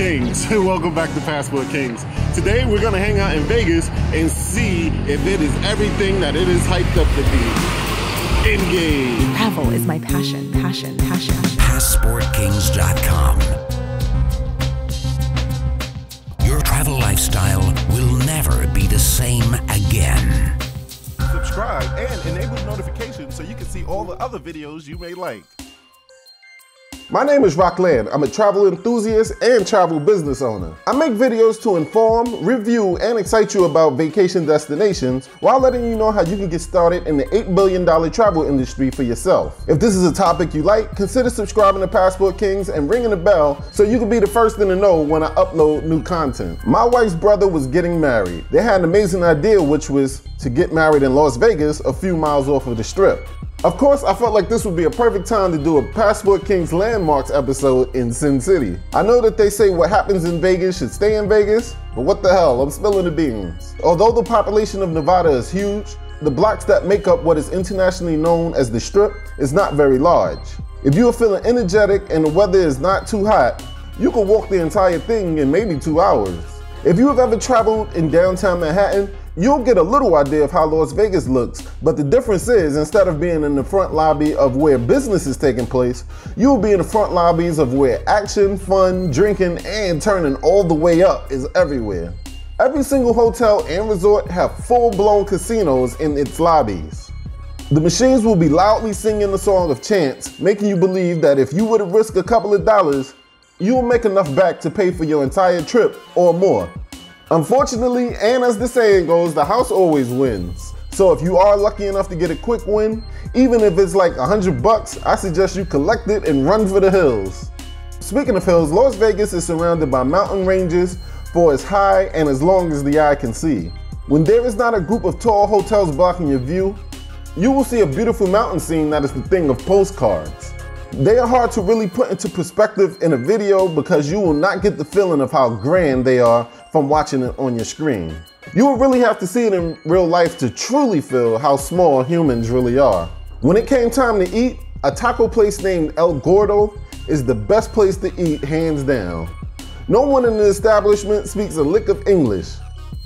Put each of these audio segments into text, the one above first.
Kings. Welcome back to Passport Kings. Today we're gonna hang out in Vegas and see if it is everything that it is hyped up to be. Engage. Travel is my passion, passion, passion. PassportKings.com. Your travel lifestyle will never be the same again. Subscribe and enable notifications so you can see all the other videos you may like. My name is Roklan. I'm a travel enthusiast and travel business owner. I make videos to inform, review, and excite you about vacation destinations while letting you know how you can get started in the $8 billion travel industry for yourself. If this is a topic you like, consider subscribing to Passport Kings and ringing the bell so you can be the first in the know when I upload new content. My wife's brother was getting married. They had an amazing idea, which was to get married in Las Vegas, a few miles off of the strip. Of course, I felt like this would be a perfect time to do a Passport Kings landmarks episode in Sin City. I know that they say what happens in Vegas should stay in Vegas, but what the hell, I'm spilling the beans. Although the population of Nevada is huge, the blocks that make up what is internationally known as the Strip is not very large. If you are feeling energetic and the weather is not too hot, you can walk the entire thing in maybe two hours. If you have ever traveled in downtown Manhattan, you'll get a little idea of how Las Vegas looks, but the difference is instead of being in the front lobby of where business is taking place, you'll be in the front lobbies of where action, fun, drinking, and turning all the way up is everywhere. Every single hotel and resort have full-blown casinos in its lobbies. The machines will be loudly singing the song of chance, making you believe that if you were to risk a couple of dollars, you will make enough back to pay for your entire trip or more. Unfortunately, and as the saying goes, the house always wins. So if you are lucky enough to get a quick win, even if it's like a hundred bucks, I suggest you collect it and run for the hills. Speaking of hills, Las Vegas is surrounded by mountain ranges for as high and as long as the eye can see. When there is not a group of tall hotels blocking your view, you will see a beautiful mountain scene that is the thing of postcards. They are hard to really put into perspective in a video because you will not get the feeling of how grand they are from watching it on your screen. You will really have to see it in real life to truly feel how small humans really are. When it came time to eat, a taco place named El Gordo is the best place to eat hands down. No one in the establishment speaks a lick of English.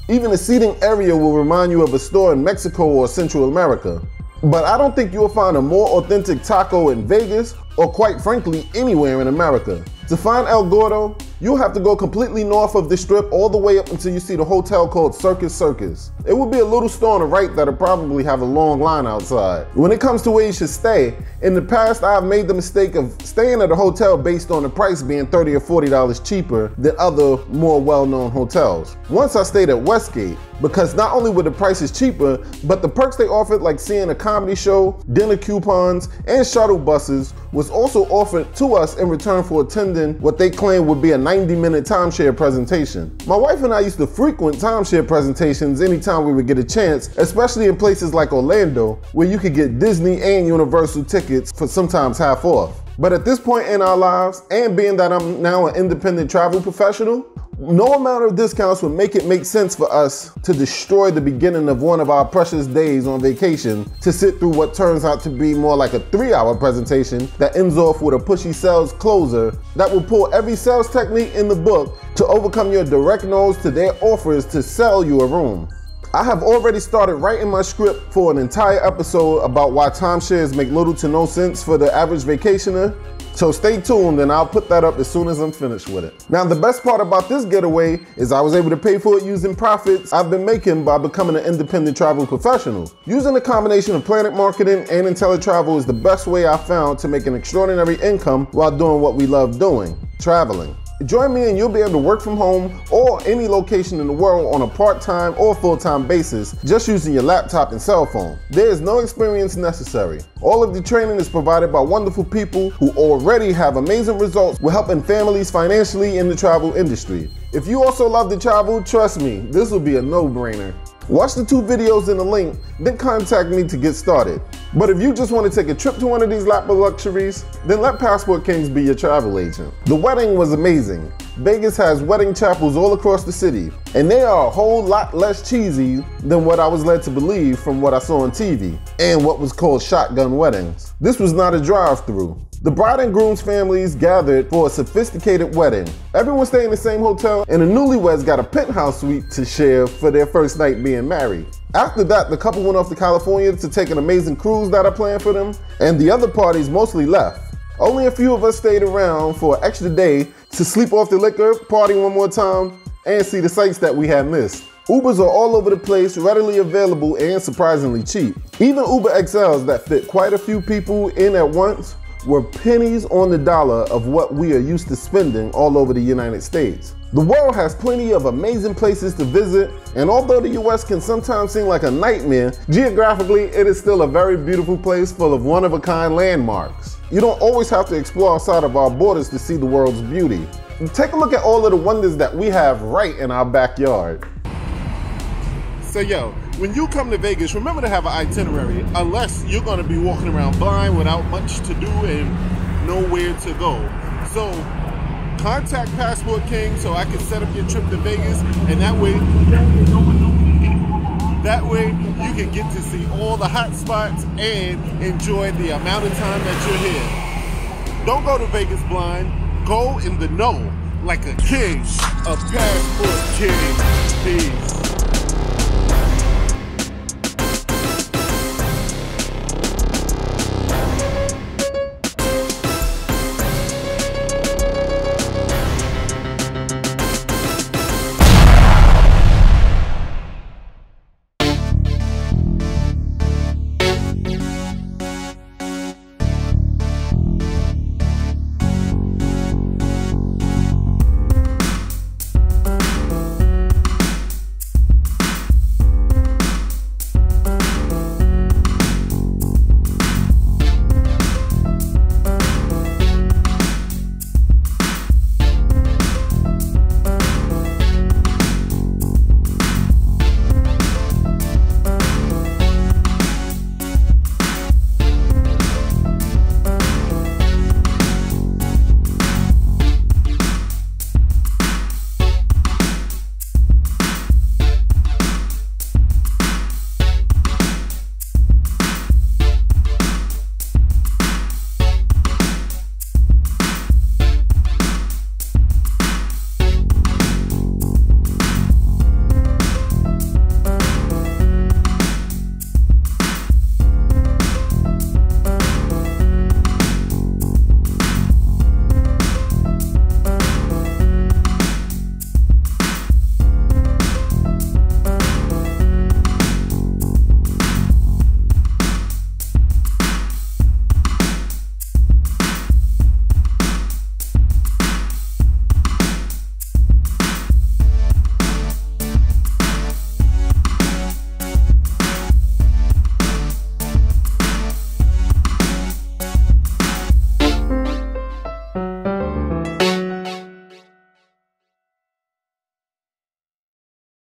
Even the seating area will remind you of a store in Mexico or Central America. But I don't think you'll find a more authentic taco in Vegas or quite frankly anywhere in America. To find El Gordo, you'll have to go completely north of the strip all the way up until you see the hotel called Circus Circus. It will be a little store on the right that'll probably have a long line outside. When it comes to where you should stay, in the past I've made the mistake of staying at a hotel based on the price being 30 or $40 cheaper than other more well-known hotels. Once I stayed at Westgate, because not only were the prices cheaper, but the perks they offered like seeing a comedy show, dinner coupons, and shuttle buses was also offered to us in return for attending what they claimed would be a 90 minute timeshare presentation. My wife and I used to frequent timeshare presentations anytime we would get a chance, especially in places like Orlando, where you could get Disney and Universal tickets for sometimes half off. But at this point in our lives, and being that I'm now an independent travel professional, no amount of discounts would make it make sense for us to destroy the beginning of one of our precious days on vacation to sit through what turns out to be more like a three hour presentation that ends off with a pushy sales closer that will pull every sales technique in the book to overcome your direct nose to their offers to sell you a room. I have already started writing my script for an entire episode about why timeshares make little to no sense for the average vacationer so stay tuned and I'll put that up as soon as I'm finished with it. Now the best part about this getaway is I was able to pay for it using profits I've been making by becoming an independent travel professional. Using a combination of Plannet Marketing and Inteletravel is the best way I found to make an extraordinary income while doing what we love doing, traveling. Join me and you'll be able to work from home or any location in the world on a part-time or full-time basis just using your laptop and cell phone. There is no experience necessary. All of the training is provided by wonderful people who already have amazing results with helping families financially in the travel industry. If you also love to travel, trust me, this will be a no-brainer. Watch the two videos in the link, then contact me to get started. But if you just want to take a trip to one of these lap of luxuries, then let Passport Kings be your travel agent. The wedding was amazing. Vegas has wedding chapels all across the city, and they are a whole lot less cheesy than what I was led to believe from what I saw on TV and what was called shotgun weddings. This was not a drive-through. The bride and groom's families gathered for a sophisticated wedding. Everyone stayed in the same hotel, and the newlyweds got a penthouse suite to share for their first night being married. After that, the couple went off to California to take an amazing cruise that I planned for them, and the other parties mostly left. Only a few of us stayed around for an extra day to sleep off the liquor, party one more time, and see the sights that we had missed. Ubers are all over the place, readily available, and surprisingly cheap. Even Uber XLs that fit quite a few people in at once were pennies on the dollar of what we are used to spending all over the United States. The world has plenty of amazing places to visit, and although the US can sometimes seem like a nightmare, geographically it is still a very beautiful place full of one of a kind landmarks. You don't always have to explore outside of our borders to see the world's beauty. Take a look at all of the wonders that we have right in our backyard. So yo, when you come to Vegas, remember to have an itinerary, unless you're gonna be walking around blind without much to do and nowhere to go. So contact Passport King so I can set up your trip to Vegas, and that way, that way you can get to see all the hot spots and enjoy the amount of time that you're here. Don't go to Vegas blind. Go in the know like a king, a Passport King. Peace.